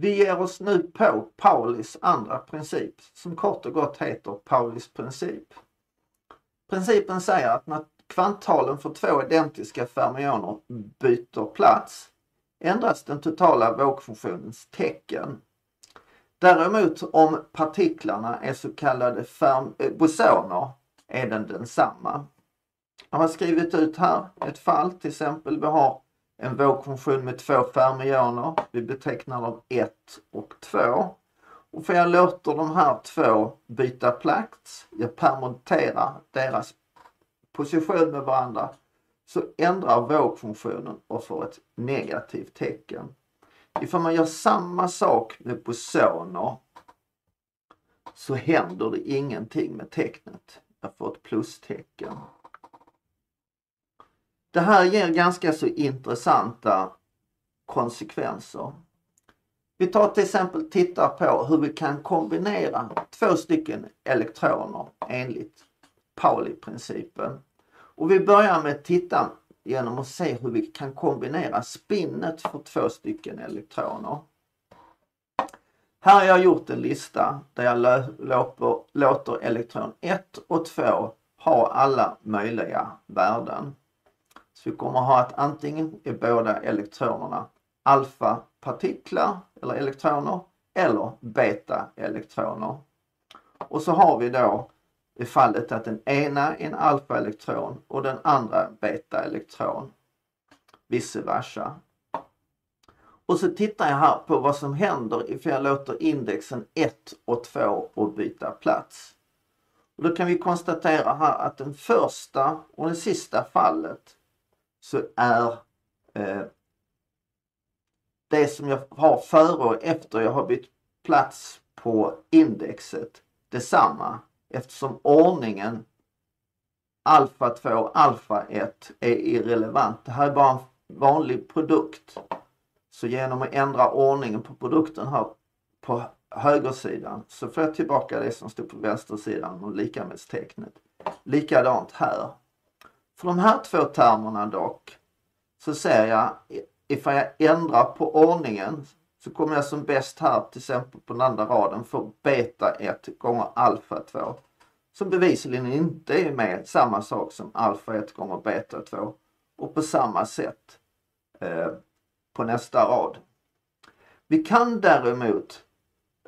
Vi ger oss nu på Paulis andra princip som kort och gott heter Paulis princip. Principen säger att när kvanttalen för två identiska fermioner byter plats ändras den totala vågfunktionens tecken. Däremot om partiklarna är så kallade eh, bosoner är den densamma. Jag har skrivit ut här ett fall, till exempel vi har en vågfunktion med två fermioner. Vi betecknar dem 1 och 2. Och för jag låter de här två byta plats, jag permuterar deras position med varandra, så ändrar vågfunktionen och får ett negativt tecken. Ifall man gör samma sak med bosoner så händer det ingenting med tecknet. Jag får ett plustecken. Det här ger ganska så intressanta konsekvenser. Vi tar till exempel tittar på hur vi kan kombinera två stycken elektroner enligt Pauli-principen. Och vi börjar med att titta genom att se hur vi kan kombinera spinnet för två stycken elektroner. Här har jag gjort en lista där jag låter, låter elektron 1 och 2 ha alla möjliga värden. Så vi kommer ha att antingen är båda elektronerna alfa-partiklar eller elektroner eller beta-elektroner. Och så har vi då i fallet att den ena är en alfa-elektron och den andra beta-elektron. Vice versa. Och så tittar jag här på vad som händer ifall jag låter indexen 1 och 2 och byta plats. Och då kan vi konstatera här att den första och det sista fallet så är eh, det som jag har före och efter jag har bytt plats på indexet detsamma eftersom ordningen alfa 2, alfa 1 är irrelevant. Det här är bara en vanlig produkt. Så genom att ändra ordningen på produkten här på högersidan så får jag tillbaka det som stod på vänstersidan och lika med tecknet. Likadant här. För de här två termerna dock så ser jag ifall jag ändrar på ordningen så kommer jag som bäst här till exempel på den andra raden få beta 1 gånger alfa 2. Som bevisligen inte är med samma sak som alfa 1 gånger beta 2. Och på samma sätt eh, på nästa rad. Vi kan däremot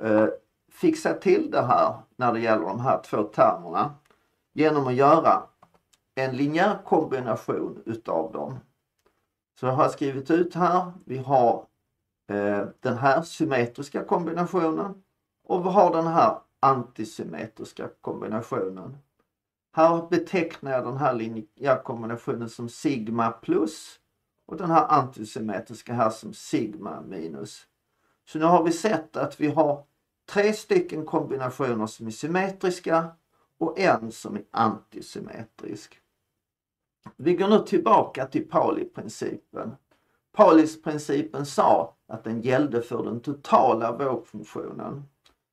eh, fixa till det här när det gäller de här två termerna genom att göra en linjär kombination utav dem. Så jag har skrivit ut här, vi har eh, den här symmetriska kombinationen och vi har den här antisymmetriska kombinationen. Här betecknar jag den här linjära kombinationen som sigma plus och den här antisymmetriska här som sigma minus. Så nu har vi sett att vi har tre stycken kombinationer som är symmetriska och en som är antisymmetrisk. Vi går nu tillbaka till Pauli-principen. Paulis-principen sa att den gällde för den totala vågfunktionen.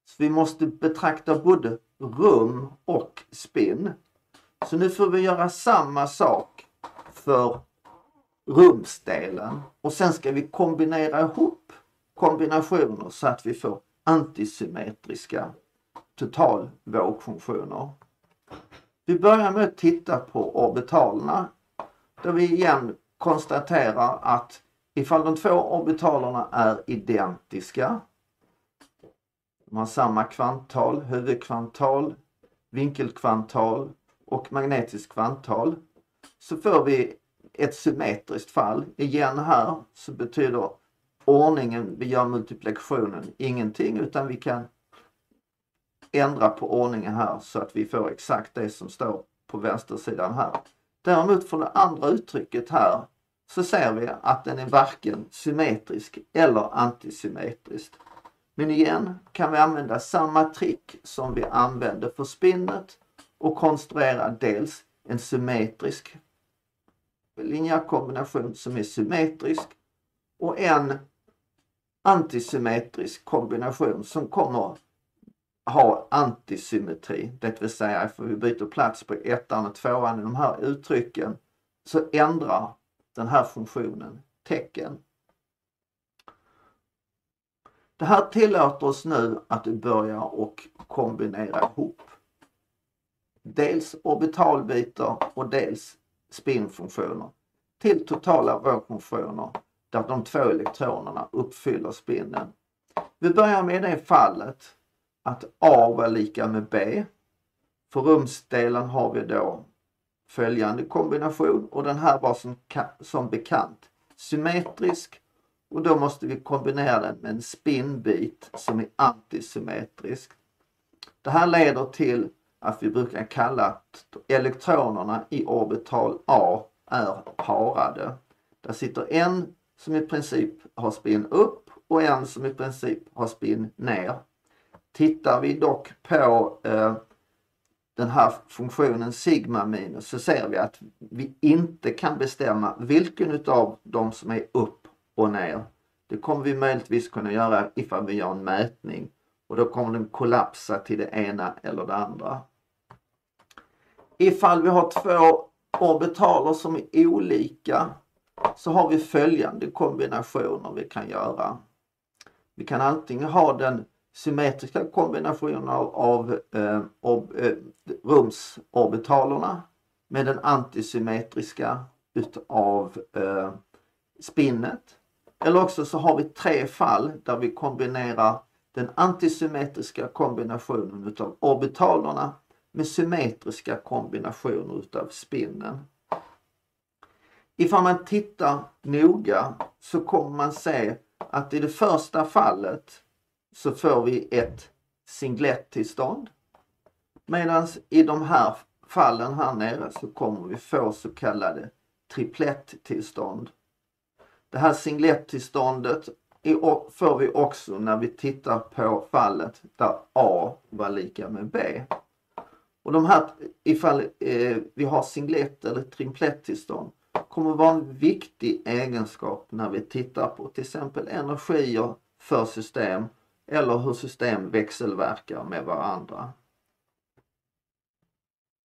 Så vi måste betrakta både rum och spinn. Så nu får vi göra samma sak för rumsdelen och sen ska vi kombinera ihop kombinationer så att vi får antisymmetriska totalvågfunktioner. Vi börjar med att titta på orbitalerna. Där vi igen konstaterar att ifall de två orbitalerna är identiska, de har samma kvanttal, huvudkvanttal, vinkelkvanttal och magnetisk kvanttal, så får vi ett symmetriskt fall. Igen här så betyder ordningen vi gör multiplikationen ingenting utan vi kan ändra på ordningen här så att vi får exakt det som står på vänstersidan här. Däremot från det andra uttrycket här så ser vi att den är varken symmetrisk eller antisymmetrisk. Men igen kan vi använda samma trick som vi använde för spinnet och konstruera dels en symmetrisk linjär kombination som är symmetrisk och en antisymmetrisk kombination som kommer ha antisymmetri, det vill säga för vi byter plats på ettan och tvåan i de här uttrycken så ändrar den här funktionen tecken. Det här tillåter oss nu att börja och kombinera ihop dels orbitalbitar och dels spinfunktioner till totala vågfunktioner där de två elektronerna uppfyller spinnen. Vi börjar med det fallet att A var lika med B. För rumsdelen har vi då följande kombination och den här var som, som bekant symmetrisk och då måste vi kombinera den med en spinnbit som är antisymmetrisk. Det här leder till att vi brukar kalla att elektronerna i orbital A är parade. Där sitter en som i princip har spinn upp och en som i princip har spinn ner. Tittar vi dock på eh, den här funktionen sigma minus så ser vi att vi inte kan bestämma vilken utav dem som är upp och ner. Det kommer vi möjligtvis kunna göra ifall vi gör en mätning och då kommer den kollapsa till det ena eller det andra. Ifall vi har två orbitaler som är olika så har vi följande kombinationer vi kan göra. Vi kan antingen ha den symmetriska kombinationer av, av eh, ob, eh, rumsorbitalerna med den antisymmetriska utav eh, spinnet. Eller också så har vi tre fall där vi kombinerar den antisymmetriska kombinationen utav orbitalerna med symmetriska kombinationer utav spinnen. Ifall man tittar noga så kommer man se att i det första fallet så får vi ett singlettillstånd. Medan i de här fallen här nere så kommer vi få så kallade triplettillstånd. Det här singlettillståndet får vi också när vi tittar på fallet där A var lika med B. Och de här, ifall eh, vi har singlett eller triplettillstånd kommer vara en viktig egenskap när vi tittar på till exempel energier för system eller hur system växelverkar med varandra.